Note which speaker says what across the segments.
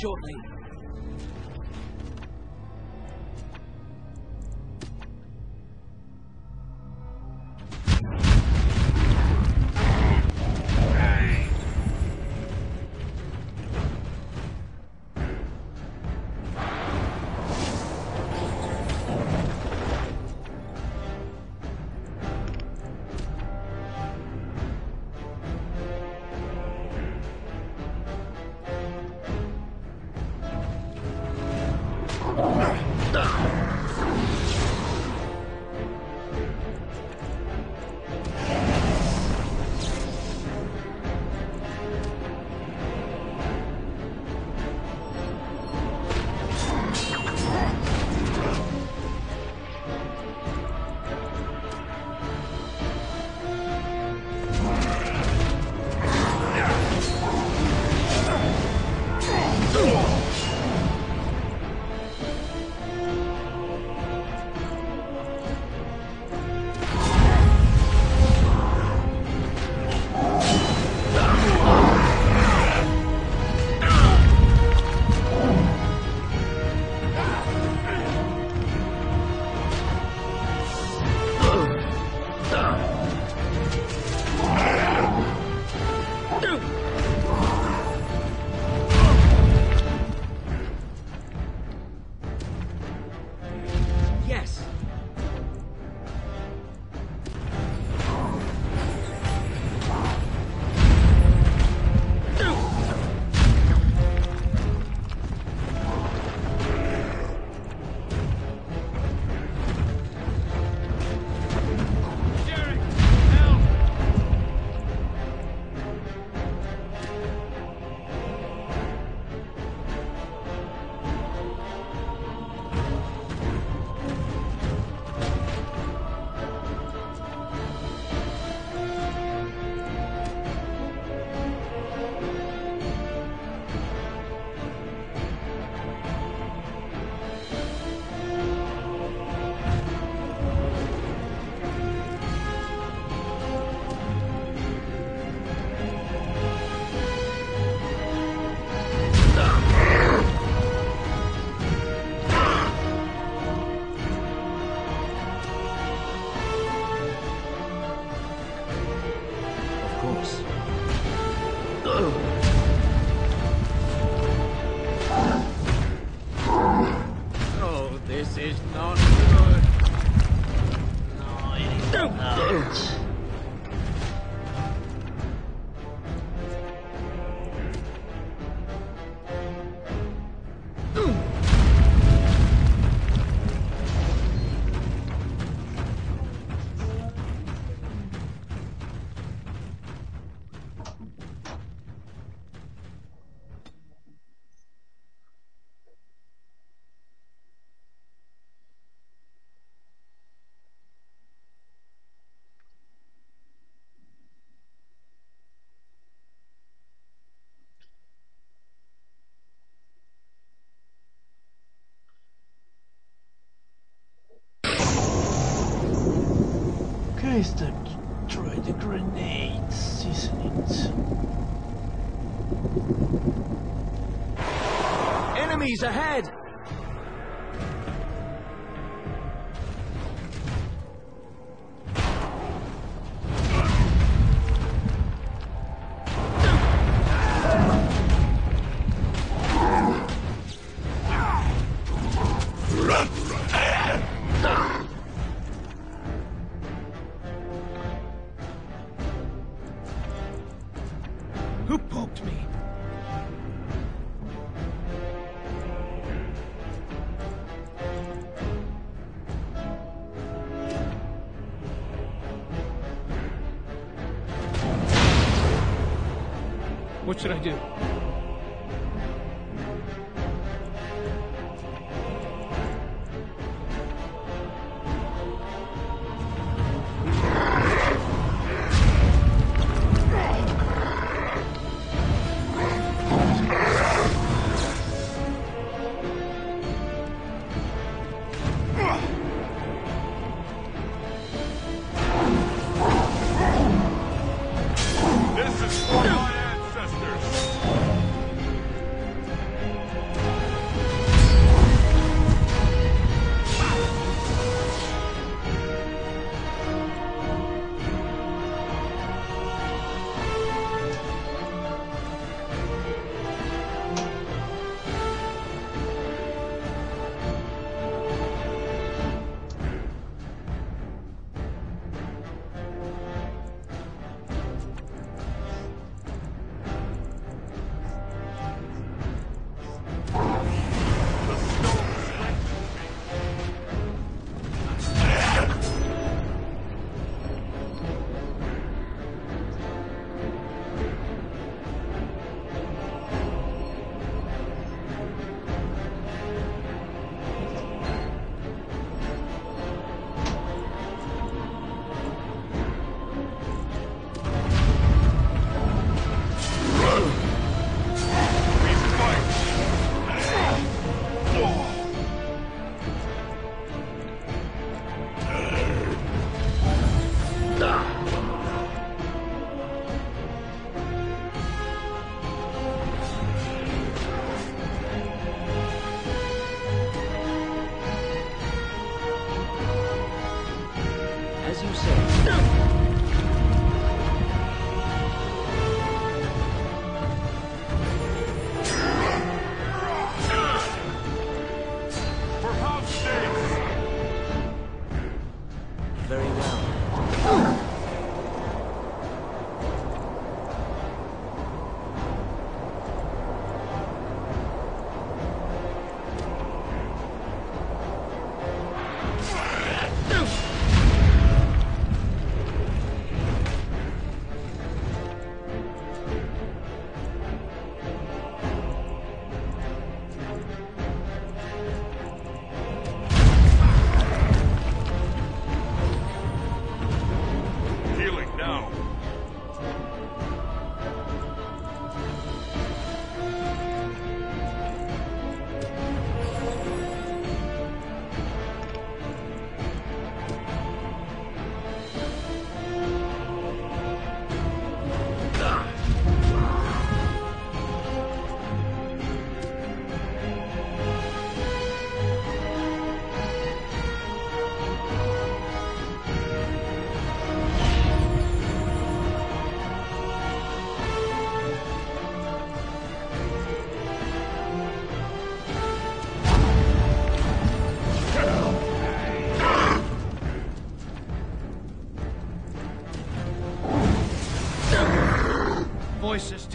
Speaker 1: 商品。To try the grenades, isn't it?
Speaker 2: Enemies ahead!
Speaker 3: What should I do?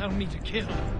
Speaker 3: Tell me to kill.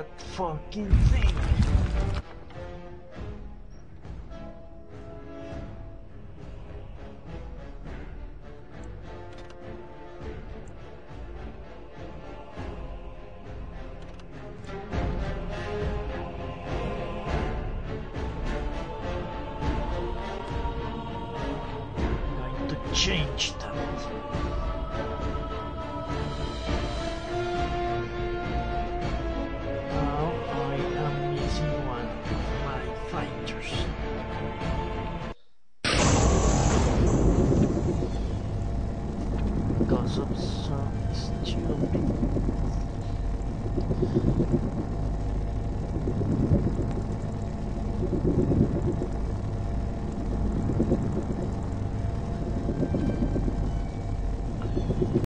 Speaker 2: that
Speaker 1: fucking thing.